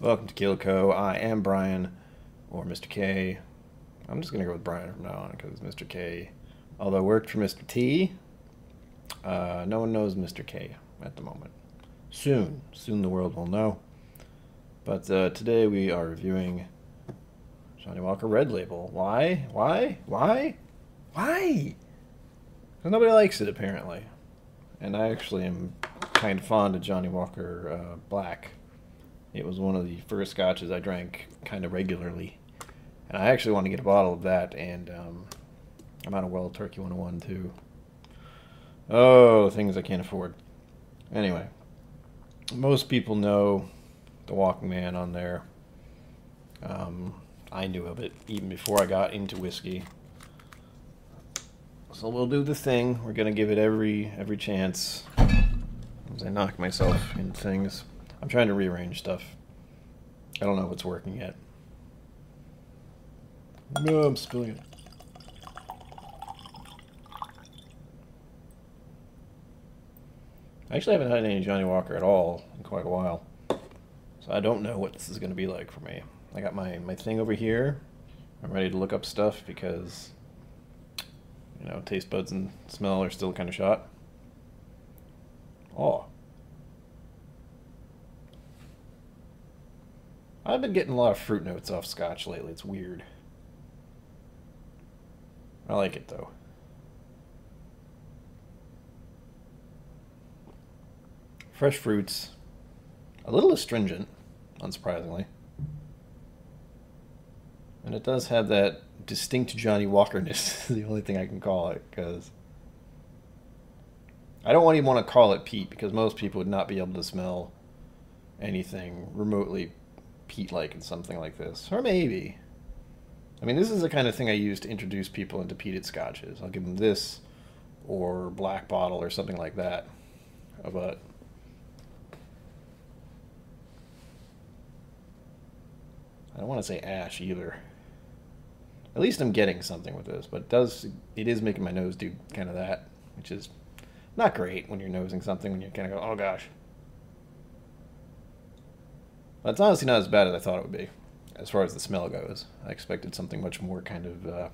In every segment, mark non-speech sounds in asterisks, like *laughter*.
Welcome to KillCo. I am Brian, or Mr. K. I'm just going to go with Brian from now on because Mr. K, although worked for Mr. T, uh, no one knows Mr. K at the moment. Soon, soon the world will know. But uh, today we are reviewing Johnnie Walker Red Label. Why? Why? Why? Why? Because nobody likes it apparently. And I actually am kind of fond of Johnnie Walker uh, Black. It was one of the first scotches I drank kind of regularly. And I actually want to get a bottle of that, and um, I'm out of Wild Turkey 101 too. Oh, things I can't afford. Anyway, most people know the Walking Man on there. Um, I knew of it even before I got into whiskey. So we'll do the thing. We're gonna give it every every chance as I knock myself in things. I'm trying to rearrange stuff. I don't know if it's working yet. No, I'm spilling it. I actually haven't had any Johnnie Walker at all in quite a while. So I don't know what this is going to be like for me. I got my, my thing over here. I'm ready to look up stuff because, you know, taste buds and smell are still kind of shot. Oh. I've been getting a lot of fruit notes off scotch lately. It's weird. I like it though. Fresh fruits. A little astringent, unsurprisingly. And it does have that distinct Johnnie Walkerness, *laughs* the only thing I can call it, because I don't even want to call it peat, because most people would not be able to smell anything remotely peat-like in something like this. Or maybe. I mean, this is the kind of thing I use to introduce people into peated scotches. I'll give them this, or black bottle, or something like that. But I don't want to say ash either. At least I'm getting something with this, but it does it is making my nose do kind of that, which is not great when you're nosing something when you kind of go, oh gosh. But it's honestly not as bad as I thought it would be, as far as the smell goes. I expected something much more kind of uh,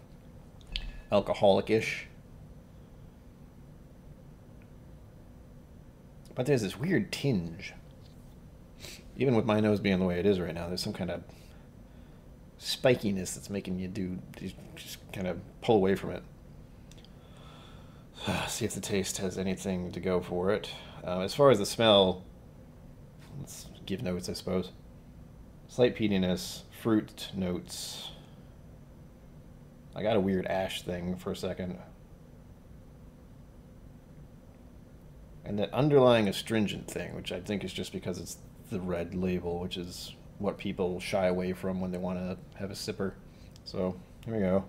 alcoholic-ish. But there's this weird tinge. Even with my nose being the way it is right now, there's some kind of spikiness that's making you do just kind of pull away from it. *sighs* See if the taste has anything to go for it. Um, as far as the smell, give notes, I suppose. Slight peatiness, fruit notes. I got a weird ash thing for a second. And that underlying astringent thing, which I think is just because it's the red label, which is what people shy away from when they want to have a sipper. So here we go.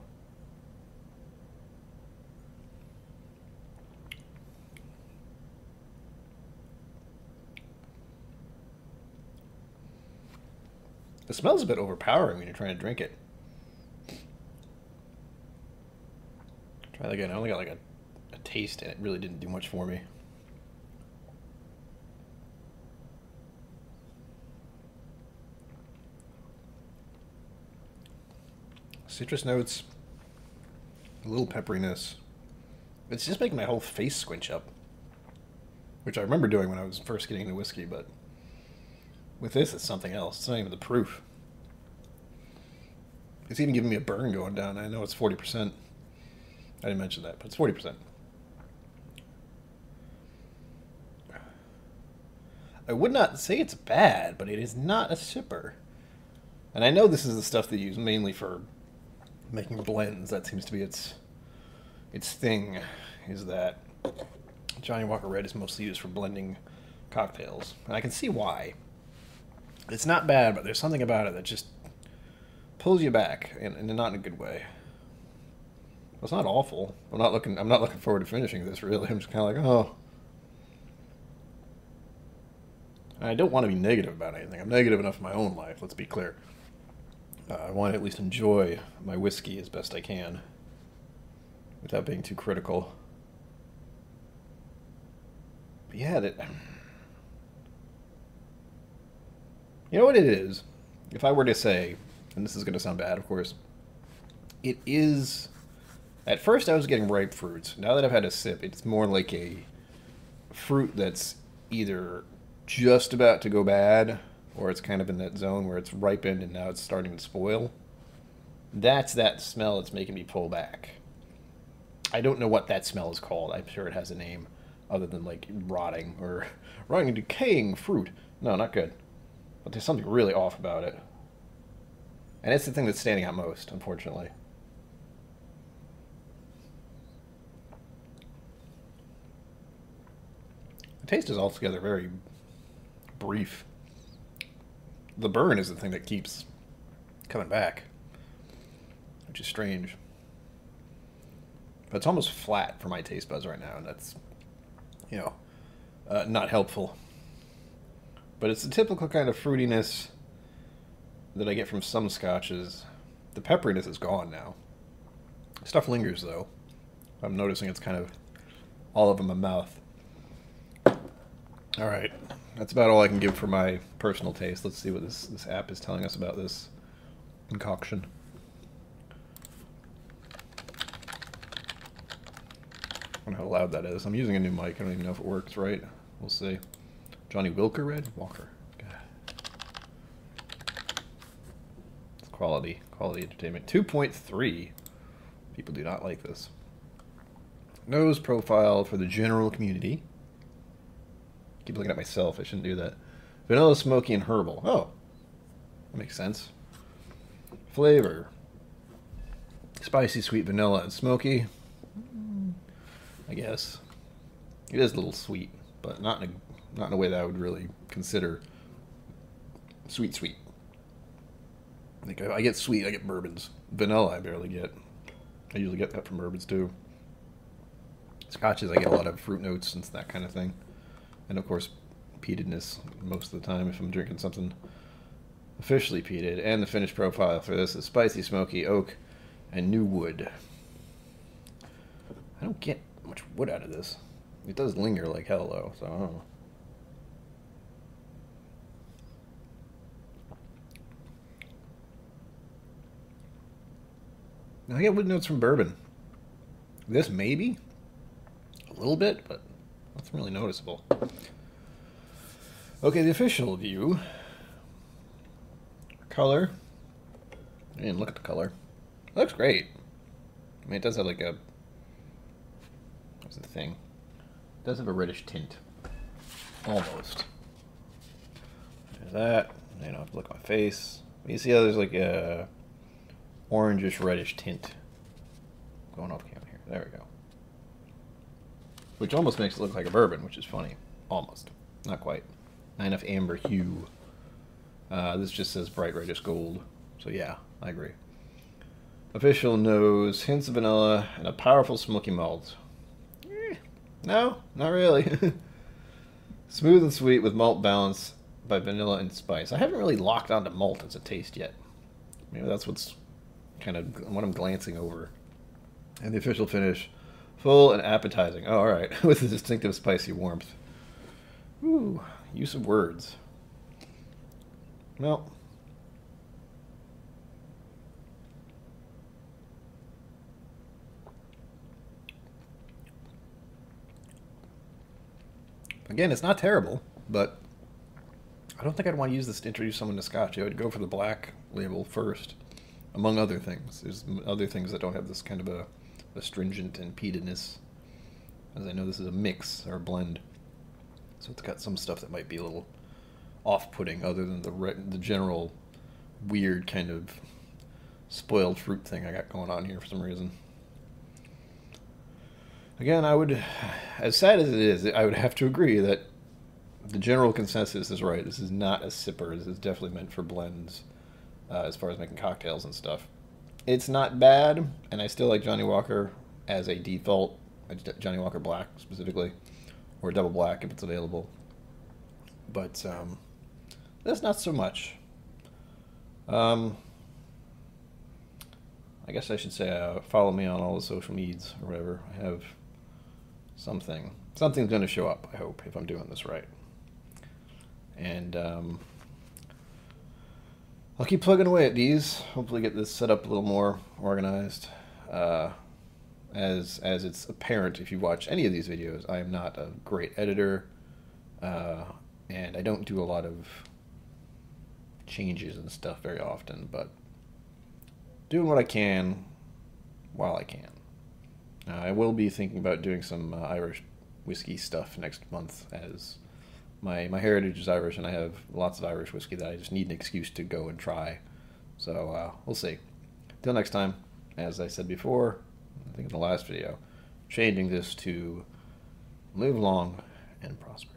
The smell's a bit overpowering when you're trying to drink it. Try that again. I only got like a, a taste and it really didn't do much for me. citrus notes, a little pepperiness. It's just making my whole face squinch up, which I remember doing when I was first getting into whiskey, but with this, it's something else. It's not even the proof. It's even giving me a burn going down. I know it's 40%. I didn't mention that, but it's 40%. I would not say it's bad, but it is not a sipper. And I know this is the stuff they use mainly for making blends. That seems to be its its thing. Is that Johnnie Walker Red is mostly used for blending cocktails, and I can see why. It's not bad, but there's something about it that just pulls you back, and, not in a good way. It's not awful. I'm not looking. I'm not looking forward to finishing this. Really, I'm just kind of like, oh. I don't want to be negative about anything. I'm negative enough in my own life. Let's be clear. Uh, I want to at least enjoy my whiskey as best I can without being too critical. But yeah, that. You know what it is? If I were to say, and this is going to sound bad, of course, it is. At first, I was getting ripe fruits. Now that I've had a sip, it's more like a fruit that's either just about to go bad or it's kind of in that zone where it's ripened and now it's starting to spoil. That's that smell that's making me pull back. I don't know what that smell is called. I'm sure it has a name other than like rotting or *laughs* rotting decaying fruit. No, not good. But there's something really off about it. And it's the thing that's standing out most, unfortunately. The taste is altogether very brief. The burn is the thing that keeps coming back, which is strange. But it's almost flat for my taste buds right now, and that's, you know, uh, not helpful. But it's the typical kind of fruitiness that I get from some scotches. The pepperiness is gone now. Stuff lingers, though. I'm noticing it's kind of all over my mouth. All right, that's about all I can give for my personal taste. Let's see what this, this app is telling us about this concoction. I don't know how loud that is. I'm using a new mic. I don't even know if it works right. We'll see. Johnnie Wilker Red? Walker. It's quality. Quality entertainment. 2.3. People do not like this. Nose profile for the general community keep looking at myself. I shouldn't do that. Vanilla, smoky, and herbal. Oh, that makes sense. Flavor. Spicy, sweet, vanilla, and smoky. I guess. It is a little sweet, but not in a, not in a way that I would really consider sweet, sweet. Like I get sweet, I get bourbons. Vanilla, I barely get. I usually get that from bourbons too. Scotches, I get a lot of fruit notes and that kind of thing and of course peatedness most of the time if I'm drinking something officially peated. And the finish profile for this is spicy, smoky, oak, and new wood. I don't get much wood out of this. It does linger like hell though, so I don't know. I get wood notes from bourbon. This maybe a little bit, but that's really noticeable. Okay, the official view. Color. And look at the color. It looks great. I mean, it does have like a... What's the thing? It does have a reddish tint. Almost. There's that. You know, look at my face. You see how there's like a orangish reddish tint going off camera here. There we go. Which almost makes it look like a bourbon, which is funny. Almost. Not quite. Not enough amber hue. Uh, this just says bright reddish gold. So yeah, I agree. Official nose, hints of vanilla, and a powerful smoky malt. Eh, no, not really. *laughs* Smooth and sweet with malt balance by vanilla and spice. I haven't really locked onto malt as a taste yet. Maybe that's what's kind of what I'm glancing over. And the official finish Full and appetizing. Oh, all right. *laughs* With a distinctive spicy warmth. Ooh, use of words. Well. Again, it's not terrible, but I don't think I'd want to use this to introduce someone to Scotch. I would go for the black label first, among other things. There's other things that don't have this kind of a astringent and. As I know this is a mix or a blend. So it's got some stuff that might be a little off-putting other than the the general weird kind of spoiled fruit thing I got going on here for some reason. Again, I would, as sad as it is, I would have to agree that the general consensus is right. This is not a sipper. This is definitely meant for blends uh, as far as making cocktails and stuff. It's not bad, and I still like Johnnie Walker as a default, Johnnie Walker Black specifically, or Double Black if it's available. But um, that's not so much. Um, I guess I should say uh, follow me on all the social medias or whatever. I have something. Something's going to show up, I hope, if I'm doing this right. And um, I'll keep plugging away at these. Hopefully, get this set up a little more organized. Uh, as as it's apparent if you watch any of these videos, I am not a great editor, uh, and I don't do a lot of changes and stuff very often. But doing what I can while I can. Uh, I will be thinking about doing some uh, Irish whiskey stuff next month as my my heritage is Irish, and I have lots of Irish whiskey that I just need an excuse to go and try. So uh, we'll see. Till next time, as I said before, I think in the last video, changing this to live long and prosper.